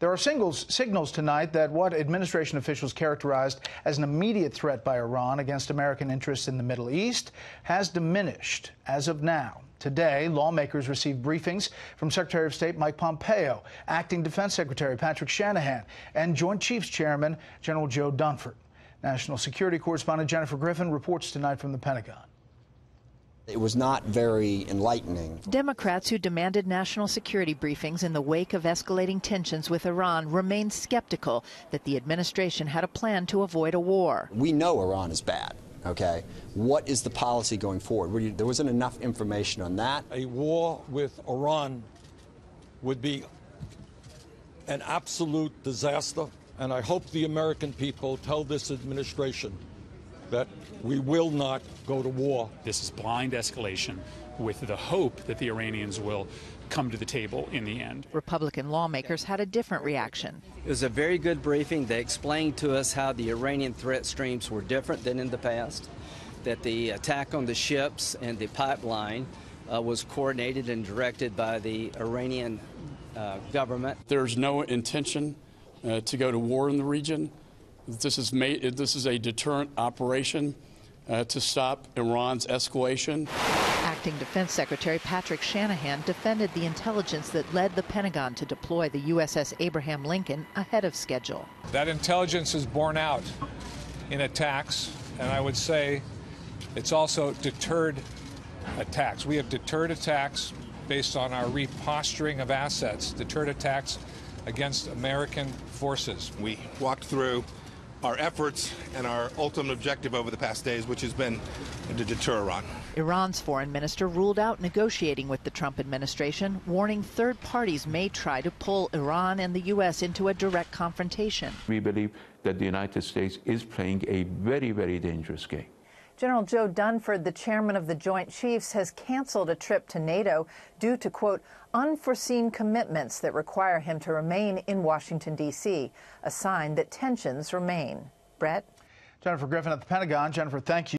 There are singles, signals tonight that what administration officials characterized as an immediate threat by Iran against American interests in the Middle East has diminished as of now. Today, lawmakers received briefings from Secretary of State Mike Pompeo, Acting Defense Secretary Patrick Shanahan, and Joint Chiefs Chairman General Joe Dunford. National Security Correspondent Jennifer Griffin reports tonight from the Pentagon. It was not very enlightening. Democrats who demanded national security briefings in the wake of escalating tensions with Iran remain skeptical that the administration had a plan to avoid a war. We know Iran is bad. Okay, what is the policy going forward? There wasn't enough information on that. A war with Iran would be an absolute disaster, and I hope the American people tell this administration that we will not go to war. This is blind escalation with the hope that the Iranians will come to the table in the end. Republican lawmakers had a different reaction. It was a very good briefing. They explained to us how the Iranian threat streams were different than in the past, that the attack on the ships and the pipeline uh, was coordinated and directed by the Iranian uh, government. There's no intention uh, to go to war in the region. This is, made, this is a deterrent operation uh, to stop Iran's escalation. Acting Defense Secretary Patrick Shanahan defended the intelligence that led the Pentagon to deploy the USS Abraham Lincoln ahead of schedule. That intelligence is borne out in attacks, and I would say it's also deterred attacks. We have deterred attacks based on our reposturing of assets, deterred attacks against American forces. We walked through our efforts and our ultimate objective over the past days, which has been to deter Iran. Iran's foreign minister ruled out negotiating with the Trump administration, warning third parties may try to pull Iran and the U.S. into a direct confrontation. We believe that the United States is playing a very, very dangerous game. General Joe Dunford, the chairman of the Joint Chiefs, has canceled a trip to NATO due to, quote, unforeseen commitments that require him to remain in Washington, D.C., a sign that tensions remain. Brett? Jennifer Griffin at the Pentagon. Jennifer, thank you.